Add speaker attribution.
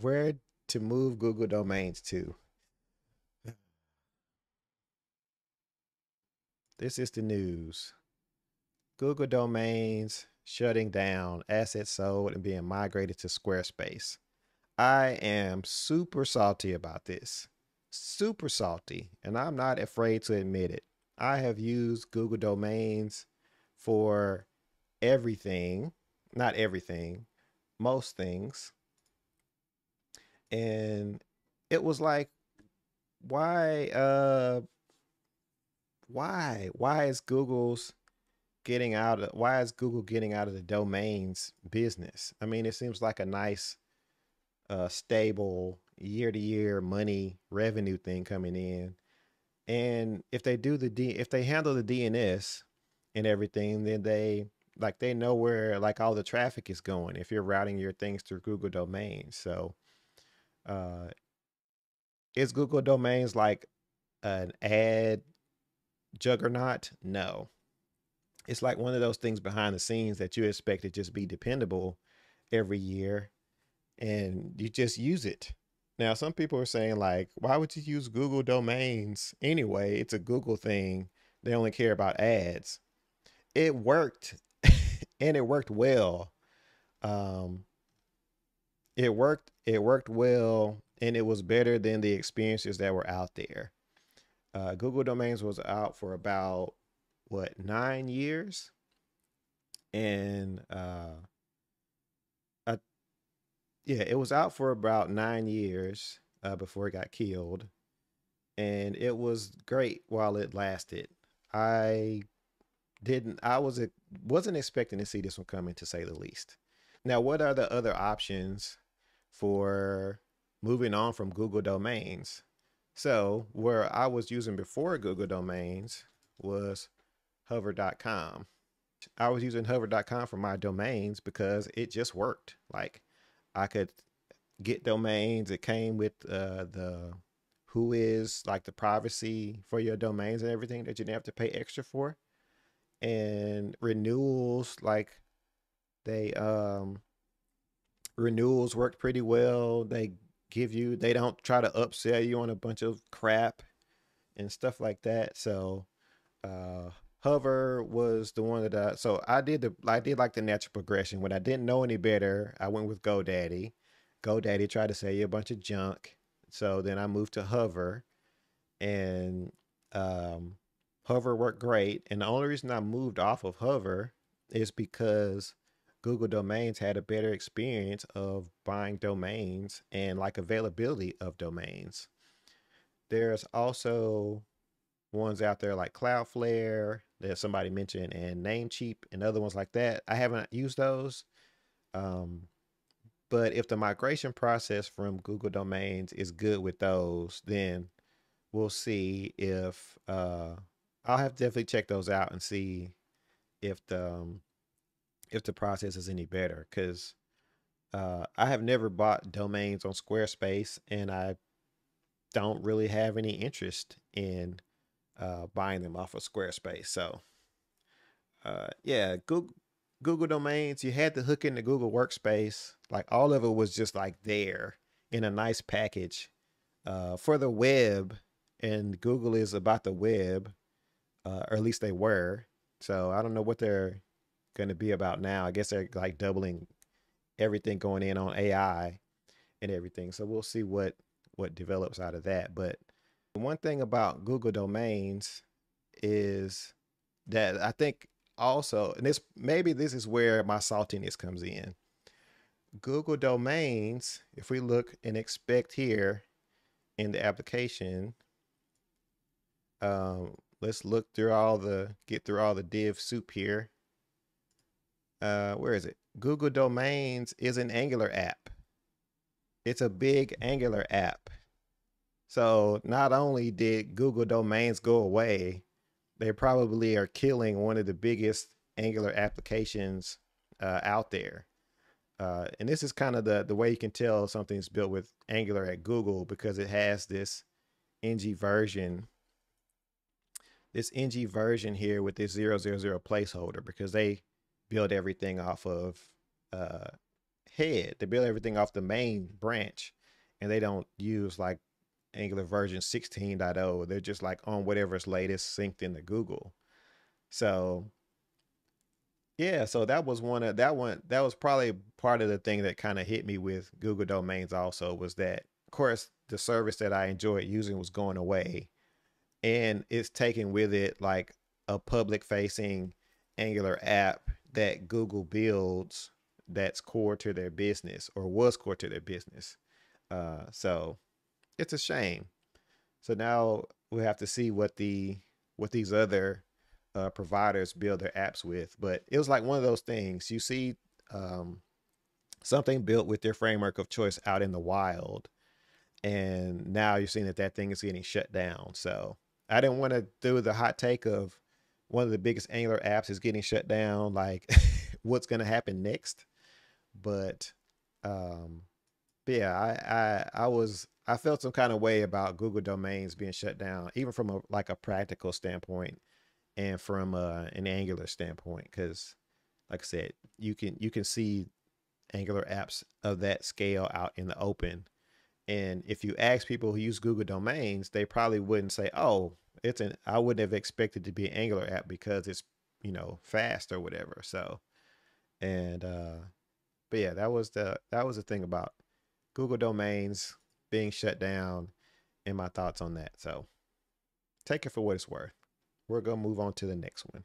Speaker 1: where to move Google domains to. This is the news. Google domains shutting down, assets sold, and being migrated to Squarespace. I am super salty about this. Super salty. And I'm not afraid to admit it. I have used Google domains for everything, not everything, most things. And it was like, why, uh, why, why is Google's getting out of, why is Google getting out of the domains business? I mean, it seems like a nice, uh, stable year to year money revenue thing coming in. And if they do the D, if they handle the DNS and everything, then they like they know where like all the traffic is going if you're routing your things through Google domains. So uh is Google domains like an ad juggernaut? No. It's like one of those things behind the scenes that you expect to just be dependable every year and you just use it. Now, some people are saying, like, why would you use Google domains anyway? It's a Google thing. They only care about ads. It worked and it worked well. Um, it worked, it worked well, and it was better than the experiences that were out there. Uh, Google domains was out for about what nine years, and uh, yeah, it was out for about nine years uh, before it got killed, and it was great while it lasted. I didn't, I was wasn't expecting to see this one coming, to say the least. Now, what are the other options for moving on from Google domains? So, where I was using before Google domains was hover.com. I was using hover.com for my domains because it just worked. Like I could get domains. It came with uh, the WHOIS like the privacy for your domains and everything that you didn't have to pay extra for. And renewals, like they um renewals worked pretty well. They give you they don't try to upsell you on a bunch of crap and stuff like that. So uh Hover was the one that I so I did the I did like the natural progression. When I didn't know any better, I went with GoDaddy. GoDaddy tried to sell you a bunch of junk. So then I moved to Hover and um, Hover worked great. And the only reason I moved off of Hover is because Google Domains had a better experience of buying domains and like availability of domains. There's also ones out there like Cloudflare that somebody mentioned and Namecheap and other ones like that. I haven't used those. Um, but if the migration process from Google domains is good with those, then we'll see if uh, I'll have to definitely check those out and see if the um, if the process is any better because uh, I have never bought domains on Squarespace and I don't really have any interest in uh, buying them off of Squarespace. So, uh, yeah, Google, Google domains, you had to hook into Google Workspace. Like all of it was just like there in a nice package uh, for the web. And Google is about the web, uh, or at least they were. So I don't know what they're going to be about now. I guess they're like doubling everything going in on AI and everything. So we'll see what what develops out of that. But one thing about Google domains is that I think also, and this maybe this is where my saltiness comes in. Google domains, if we look and expect here in the application, um, let's look through all the get through all the div soup here. Uh, where is it? Google Domains is an Angular app. It's a big Angular app. So not only did Google domains go away, they probably are killing one of the biggest Angular applications uh, out there. Uh, and this is kind of the, the way you can tell something's built with Angular at Google because it has this ng version, this ng version here with this 000 placeholder because they build everything off of uh, head. They build everything off the main branch, and they don't use like Angular version 16.0. They're just like on whatever's latest synced into Google. So yeah, so that was one of that one that was probably part of the thing that kind of hit me with Google domains also was that of course the service that I enjoyed using was going away and it's taking with it like a public facing Angular app that Google builds that's core to their business or was core to their business. Uh, so it's a shame. So now we have to see what the what these other uh, providers build their apps with. But it was like one of those things you see um, something built with their framework of choice out in the wild, and now you're seeing that that thing is getting shut down. So I didn't want to do the hot take of one of the biggest Angular apps is getting shut down. Like, what's going to happen next? But, um, but yeah, I, I, I was, I felt some kind of way about Google domains being shut down, even from a like a practical standpoint, and from uh, an Angular standpoint, because, like I said, you can you can see Angular apps of that scale out in the open and if you ask people who use Google domains, they probably wouldn't say, "Oh, it's an." I wouldn't have expected to be an Angular app because it's you know fast or whatever. So, and uh, but yeah, that was the that was the thing about Google domains being shut down, and my thoughts on that. So, take it for what it's worth. We're gonna move on to the next one.